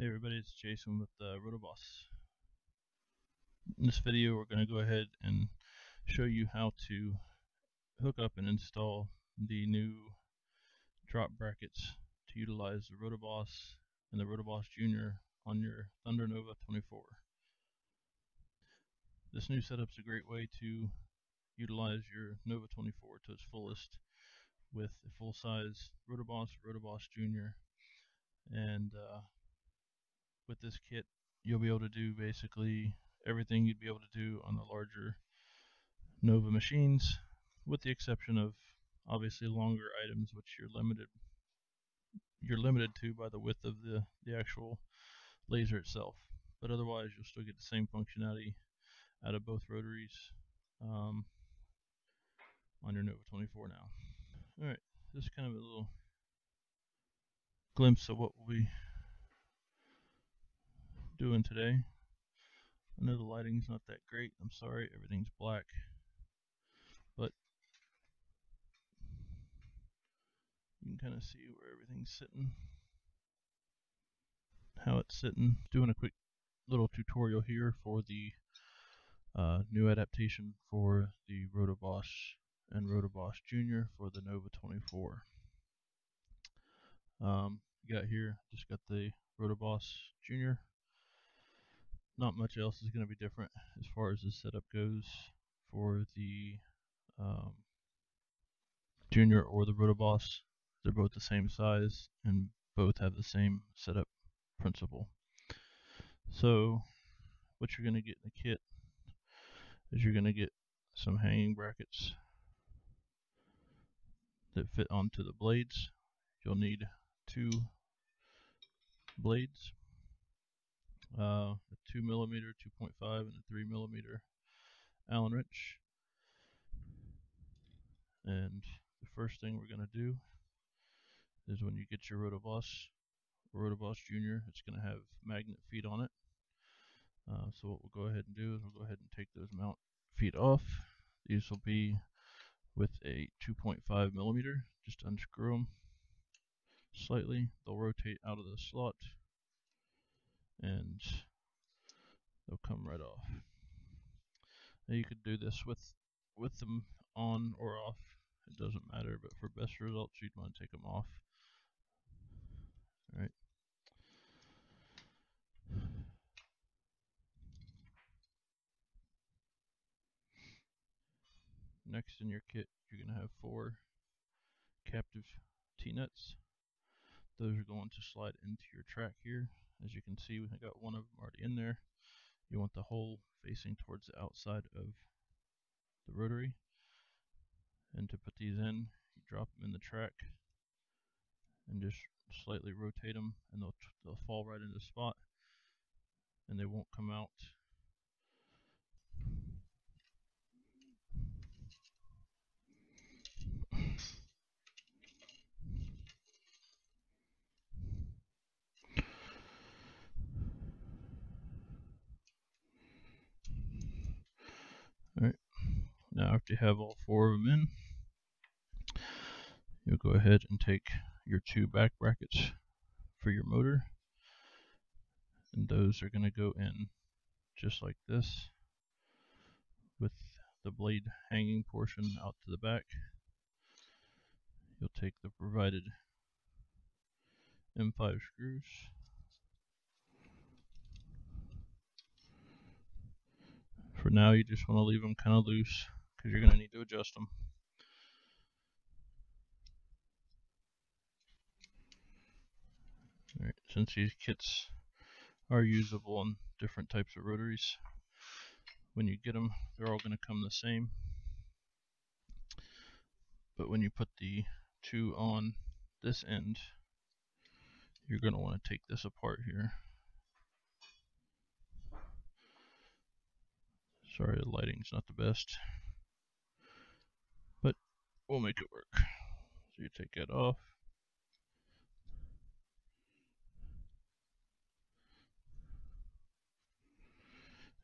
Hey everybody, it's Jason with uh, Rotoboss. In this video we're going to go ahead and show you how to hook up and install the new drop brackets to utilize the Rotoboss and the Rotoboss Junior on your Thunder Nova 24. This new setup is a great way to utilize your Nova 24 to its fullest with a full-size Rotoboss, Rotoboss Junior, and uh, with this kit, you'll be able to do basically everything you'd be able to do on the larger Nova machines, with the exception of obviously longer items, which you're limited you're limited to by the width of the, the actual laser itself. But otherwise, you'll still get the same functionality out of both rotaries um, on your Nova 24 now. Alright, this is kind of a little glimpse of what we'll be doing today. I know the lighting's not that great. I'm sorry, everything's black. But you can kind of see where everything's sitting. How it's sitting. Doing a quick little tutorial here for the uh, new adaptation for the Rotoboss and Rotoboss Junior for the Nova 24. Um, got here, just got the Rotoboss Junior not much else is going to be different as far as the setup goes for the um, Junior or the Rotoboss. They're both the same size and both have the same setup principle. So what you're going to get in the kit is you're going to get some hanging brackets that fit onto the blades. You'll need two blades uh, a 2 millimeter, 2.5, and a 3 millimeter Allen wrench. And the first thing we're going to do is when you get your Rotoboss, Rotoboss Junior, it's going to have magnet feet on it. Uh, so what we'll go ahead and do is we'll go ahead and take those mount feet off. These will be with a 2.5 millimeter. Just unscrew them slightly. They'll rotate out of the slot and they'll come right off. Now you could do this with with them on or off. It doesn't matter, but for best results, you'd want to take them off. All right. Next in your kit, you're going to have four captive T-nuts. Those are going to slide into your track here. As you can see, we got one of them already in there. You want the hole facing towards the outside of the rotary. And to put these in, you drop them in the track and just slightly rotate them and they'll, they'll fall right into the spot and they won't come out now after you have all four of them in, you'll go ahead and take your two back brackets for your motor, and those are going to go in just like this, with the blade hanging portion out to the back. You'll take the provided M5 screws. For now, you just want to leave them kind of loose because you're going to need to adjust them. Alright, since these kits are usable on different types of rotaries, when you get them, they're all going to come the same. But when you put the two on this end, you're going to want to take this apart here. Sorry, the lighting's not the best. We'll make it work. So you take that off.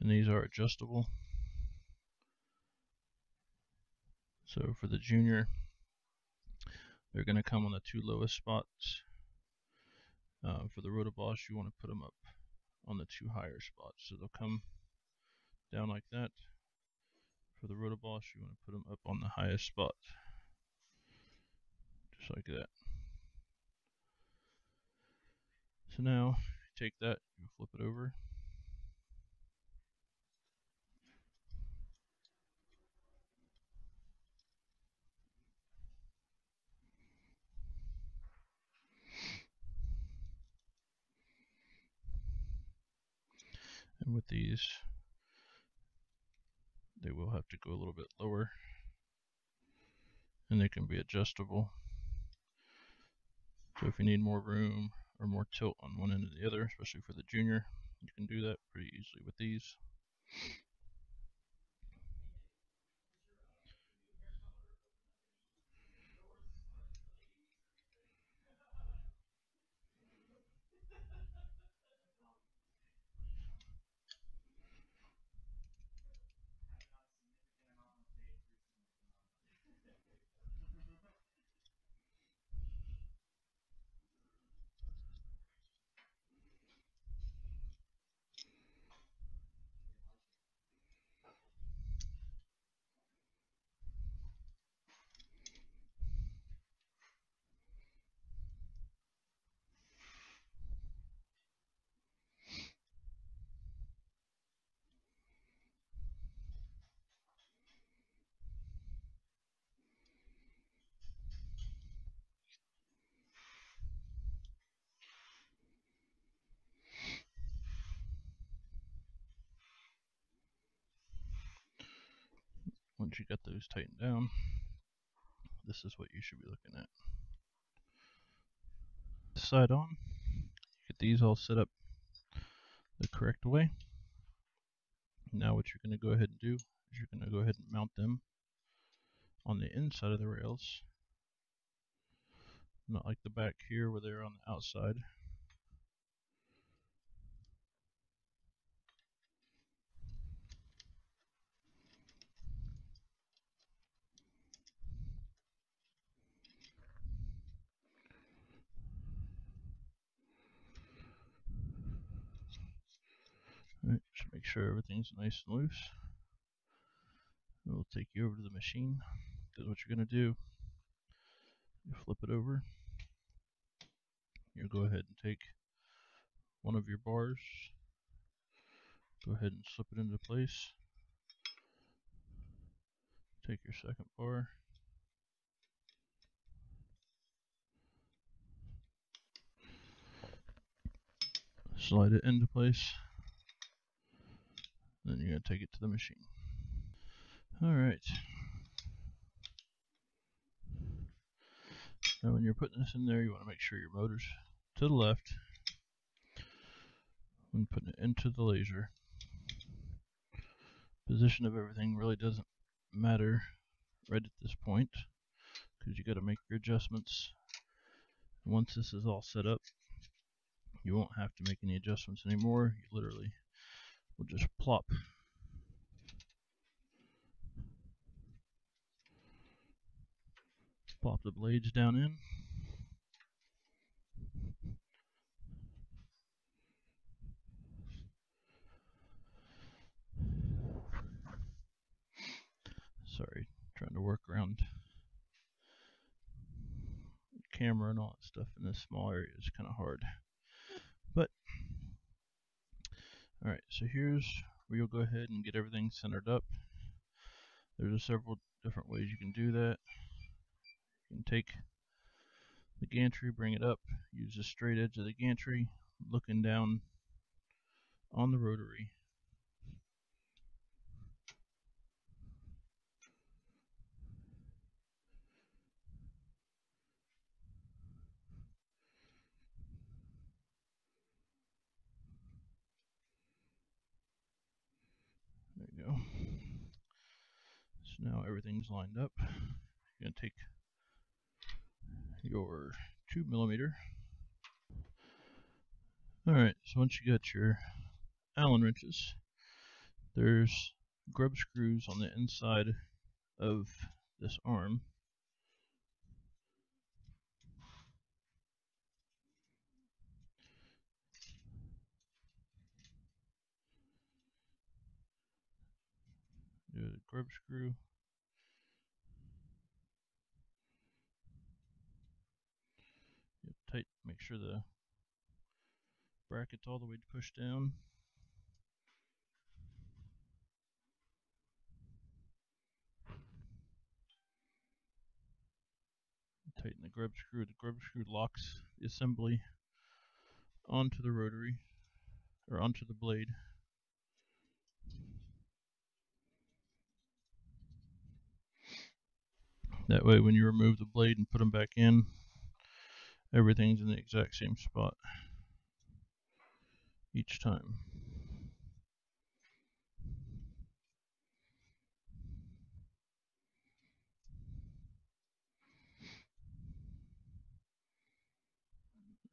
And these are adjustable. So for the junior, they're going to come on the two lowest spots. Uh, for the Rotoboss, you want to put them up on the two higher spots. So they'll come down like that. For the Rotoboss, you want to put them up on the highest spot. Just like that. So now, take that, you flip it over. And with these, they will have to go a little bit lower and they can be adjustable. So if you need more room or more tilt on one end or the other, especially for the junior, you can do that pretty easily with these. Once you got those tightened down, this is what you should be looking at. Side on, get these all set up the correct way. Now what you're going to go ahead and do is you're going to go ahead and mount them on the inside of the rails. Not like the back here where they're on the outside. Alright, just make sure everything's nice and loose. We'll take you over to the machine. Because what you're going to do, you flip it over. You go ahead and take one of your bars. Go ahead and slip it into place. Take your second bar. Slide it into place. Then you're going to take it to the machine. Alright. Now when you're putting this in there, you want to make sure your motor's to the left. When putting it into the laser. Position of everything really doesn't matter right at this point because you got to make your adjustments. Once this is all set up, you won't have to make any adjustments anymore. You literally will just plop plop the blades down in. Sorry, trying to work around camera and all that stuff in this small area is kind of hard. But, alright, so here's where you'll go ahead and get everything centered up. There's several different ways you can do that. You can take the gantry, bring it up, use the straight edge of the gantry, looking down on the rotary now everything's lined up. You're going to take your 2 millimeter. Alright, so once you got your Allen wrenches, there's grub screws on the inside of this arm. Do grub screw. Tight, make sure the bracket's all the way pushed down. Tighten the grub screw. The grub screw locks the assembly onto the rotary or onto the blade. That way when you remove the blade and put them back in, everything's in the exact same spot each time.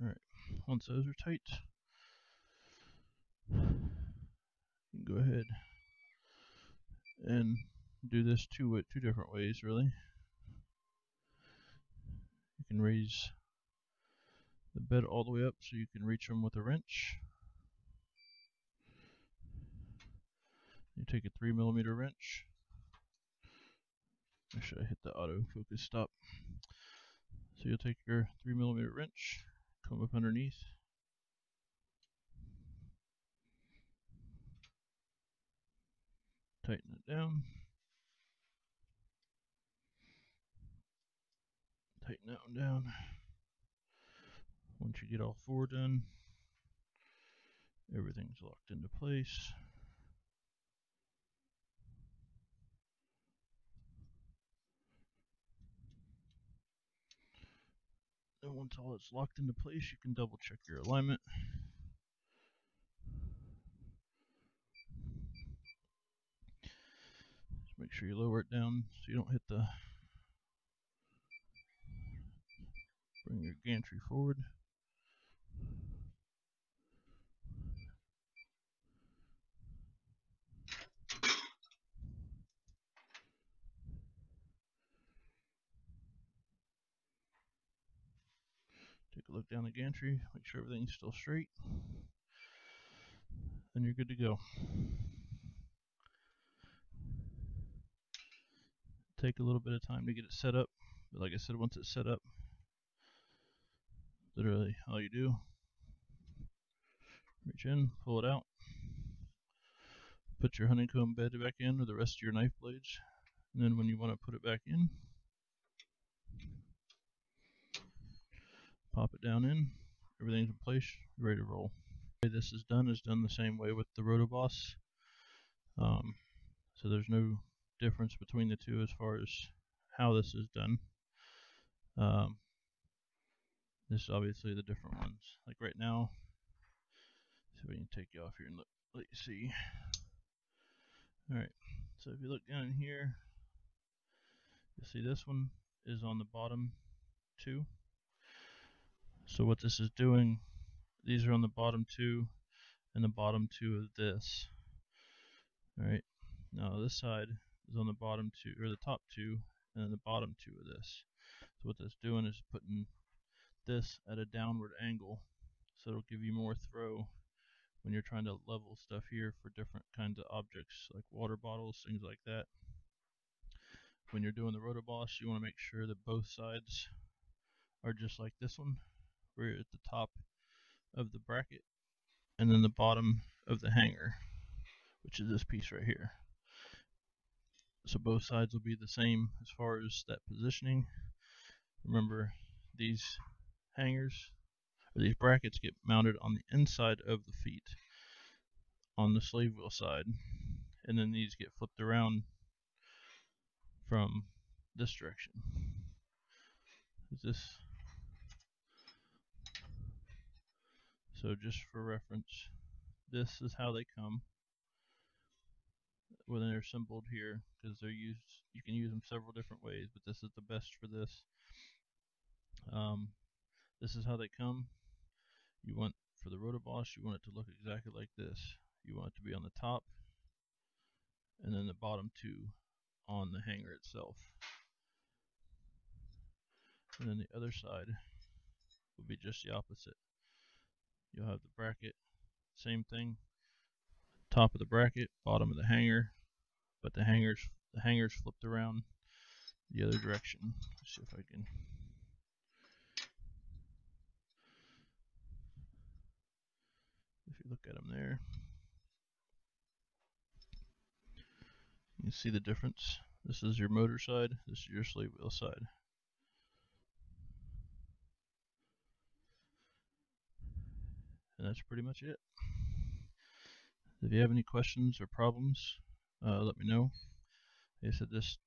Alright, once those are tight, you can go ahead and do this two two different ways really. You can raise the bed all the way up so you can reach them with a wrench. You take a 3 millimeter wrench. Make sure I hit the autofocus stop. So you'll take your 3 millimeter wrench, come up underneath, tighten it down, tighten that one down. Once you get all four done, everything's locked into place. And once all it's locked into place, you can double check your alignment. Just make sure you lower it down so you don't hit the bring your gantry forward. Take a look down the gantry, make sure everything's still straight. and you're good to go. Take a little bit of time to get it set up, but like I said, once it's set up, literally all you do, reach in, pull it out, put your honeycomb bed back in or the rest of your knife blades, and then when you want to put it back in, pop it down in, everything's in place, ready to roll. This is done is done the same way with the Rotoboss. Um, so there's no difference between the two as far as how this is done. Um, this is obviously the different ones. Like right now, so we can take you off here and look, let you see. Alright, so if you look down here, you'll see this one is on the bottom two. So what this is doing, these are on the bottom two and the bottom two of this. Alright, now this side is on the bottom two, or the top two, and then the bottom two of this. So what that's doing is putting this at a downward angle, so it'll give you more throw when you're trying to level stuff here for different kinds of objects, like water bottles, things like that. When you're doing the rotoboss, you want to make sure that both sides are just like this one, we're at the top of the bracket and then the bottom of the hanger, which is this piece right here. So both sides will be the same as far as that positioning. Remember, these hangers, or these brackets get mounted on the inside of the feet on the slave wheel side. And then these get flipped around from this direction. Is this So just for reference, this is how they come when they're assembled here because they're used you can use them several different ways but this is the best for this. Um, this is how they come. You want for the rotoboss you want it to look exactly like this. You want it to be on the top and then the bottom two on the hanger itself. And then the other side will be just the opposite you'll have the bracket, same thing, top of the bracket, bottom of the hanger, but the hangers the hangers flipped around the other direction. Let's see if I can. If you look at them there, you see the difference. This is your motor side, this is your slave wheel side. That's pretty much it. If you have any questions or problems, uh, let me know. Like I said, this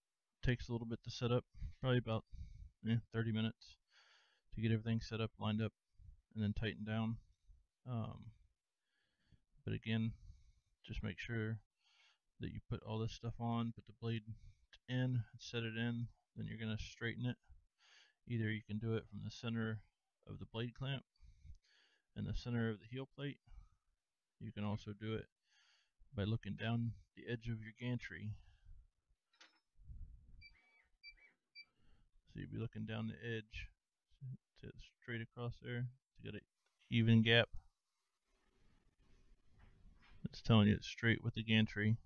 takes a little bit to set up, probably about eh, 30 minutes to get everything set up, lined up, and then tightened down. Um, but again, just make sure that you put all this stuff on, put the blade in, set it in, then you're going to straighten it. Either you can do it from the center of the blade clamp and the center of the heel plate. You can also do it by looking down the edge of your gantry. So you'd be looking down the edge to straight across there to get an even gap. It's telling you it's straight with the gantry.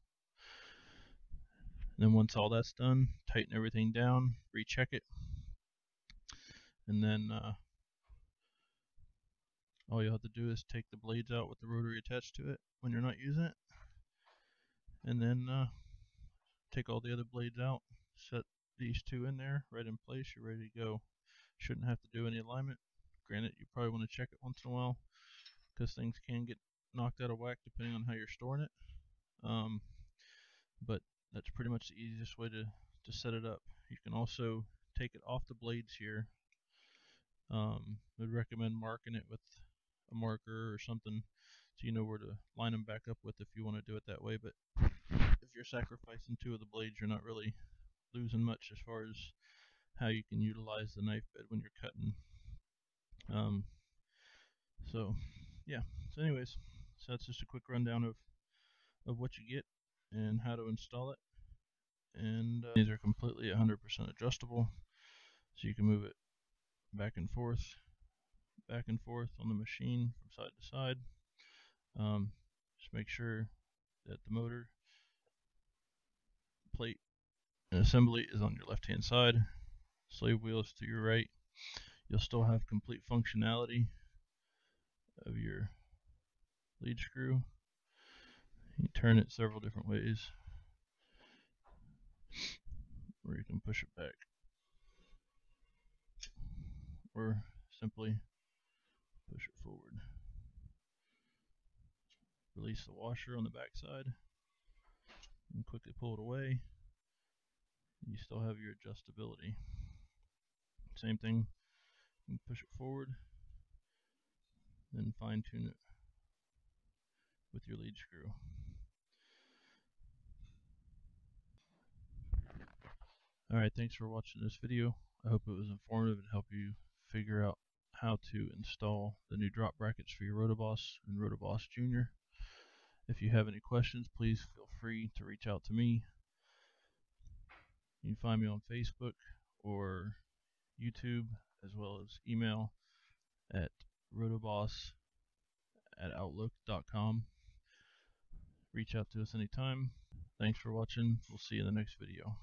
And then once all that's done, tighten everything down, recheck it, and then uh, all you have to do is take the blades out with the rotary attached to it when you're not using it, and then uh, take all the other blades out, set these two in there, right in place, you're ready to go. Shouldn't have to do any alignment. Granted, you probably want to check it once in a while because things can get knocked out of whack depending on how you're storing it. Um, but that's pretty much the easiest way to, to set it up. You can also take it off the blades here. Um, I'd recommend marking it with a marker or something so you know where to line them back up with if you want to do it that way. But if you're sacrificing two of the blades, you're not really losing much as far as how you can utilize the knife bed when you're cutting. Um, so, yeah. So, anyways, so that's just a quick rundown of of what you get and how to install it. And uh, these are completely 100% adjustable, so you can move it back and forth, back and forth on the machine from side to side. Um, just make sure that the motor plate and assembly is on your left hand side, slave wheels to your right. You'll still have complete functionality of your lead screw. You turn it several different ways or you can push it back or simply push it forward. Release the washer on the back side and quickly pull it away. You still have your adjustability. Same thing, push it forward, then fine tune it with your lead screw. Alright, thanks for watching this video. I hope it was informative and helped you figure out how to install the new drop brackets for your Rotoboss and Rotoboss Junior. If you have any questions, please feel free to reach out to me. You can find me on Facebook or YouTube as well as email at rotoboss at outlook.com. Reach out to us anytime. Thanks for watching. We'll see you in the next video.